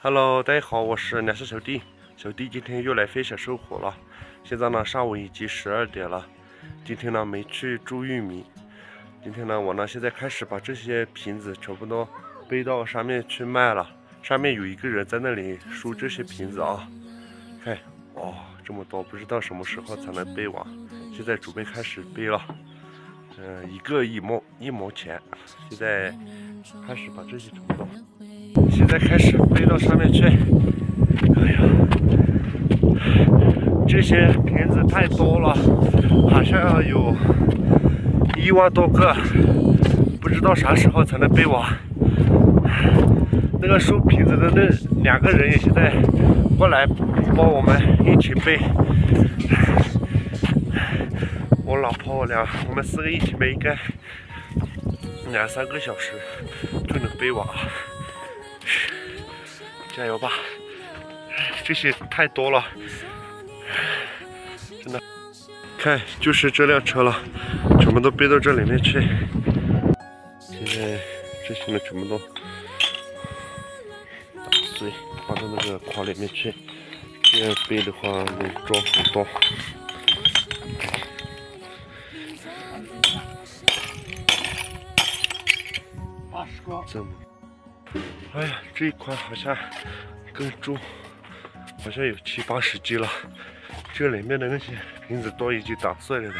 Hello，大家好，我是两色小弟。小弟今天又来分享收获了。现在呢，上午已经十二点了。今天呢，没去种玉米。今天呢，我呢现在开始把这些瓶子全部都背到上面去卖了。上面有一个人在那里收这些瓶子啊。看，哦，这么多，不知道什么时候才能背完。现在准备开始背了。嗯，一个一毛一毛钱。现在开始把这些全部都。现在开始背到上面去。哎呀，这些瓶子太多了，好像有一万多个，不知道啥时候才能背完。那个收瓶子的那两个人也现在过来帮我们一起背。我老婆我俩，我们四个一起背，应该两三个小时就能背完。加油吧！这些太多了，真的。看，就是这辆车了，全部都背到这里面去。现在这些呢，全部都打碎，放到那个筐里面去。这样背的话，能装很多。八十个。这么。哎呀，这一筐好像更重，好像有七八十斤了。这里面的那些瓶子都已经打碎了的。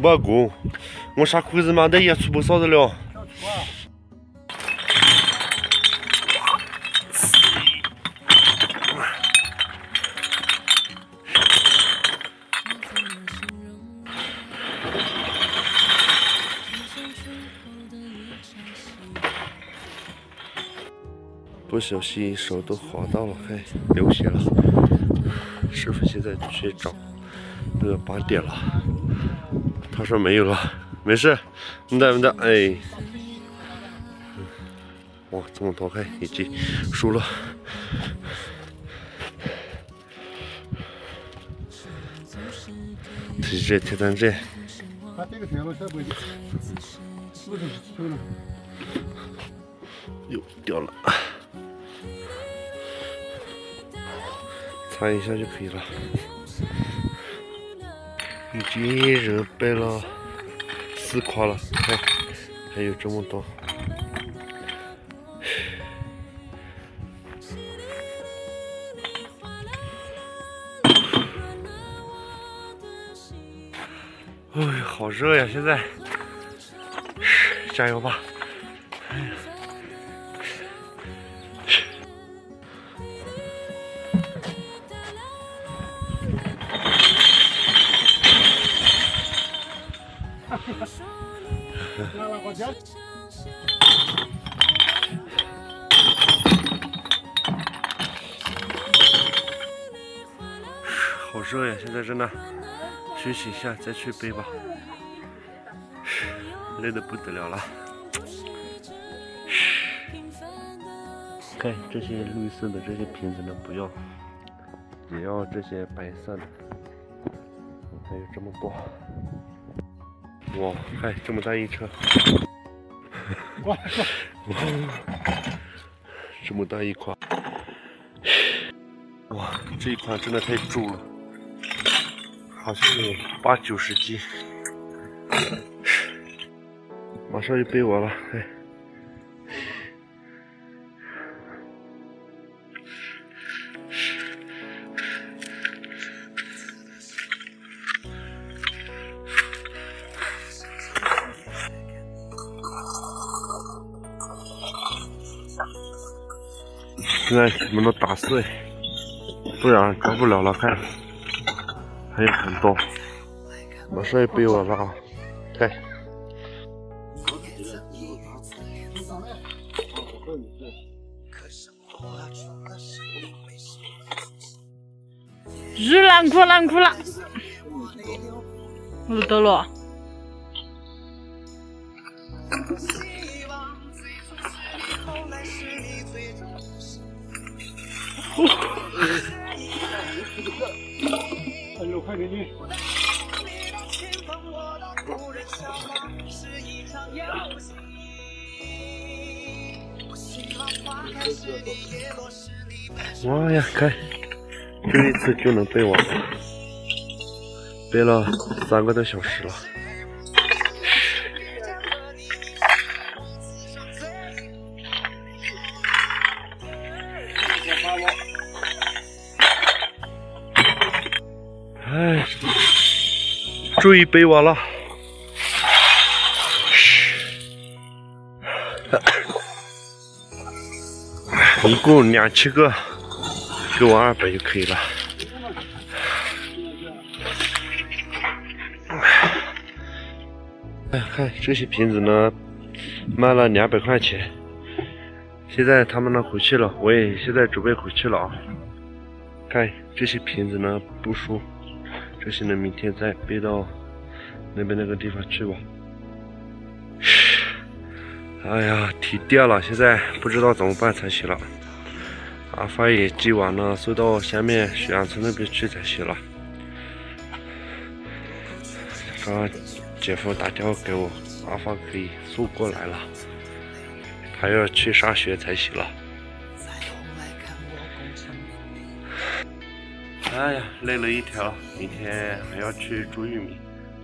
哇，不够，我啥裤子嘛，那也出不少的了。不小心手都划到了，嘿，流血了。师傅现在去找那个靶点了，他说没有了，没事，没得没得，哎，哇，这么多，嘿，已经输了。这是铁三针。又掉了。翻一下就可以了。已经人背了四筐了，看还有这么多。哎，好热呀！现在，加油吧！热呀！现在真的休息一下再去背吧，累得不得了了。看这些绿色的这些瓶子呢，不要，也要这些白色的，还有这么多。哇，看这么大一车，哇，这么大一筐，哇，这一筐真的太重了，好像有八九十斤，马上就背完了，哎。现在全部都打碎，不然装不了了。看，还有很多，马上要背我了啊！看，日冷酷冷酷了，不得了。哎呦，快给你！哇呀，看，这一次就能背完了，背了三个多小时了。哎，终于背完了。一共两七个，给我二百就可以了。哎，看这些瓶子呢，卖了两百块钱。现在他们呢回去了，我也现在准备回去了啊。看这些瓶子呢不输，这些呢明天再背到那边那个地方去吧。哎呀，停电了，现在不知道怎么办才行了。阿发也今晚呢送到下面水阳村那边去才行了。刚刚姐夫打电话给我，阿发可以送过来了，他要去上学才行了。哎呀，累了一天了，明天还要去捉玉米。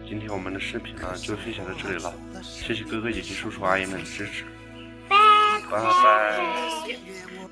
今天我们的视频呢就分享到这里了，谢谢哥哥姐姐、叔叔阿姨们的支持，拜拜。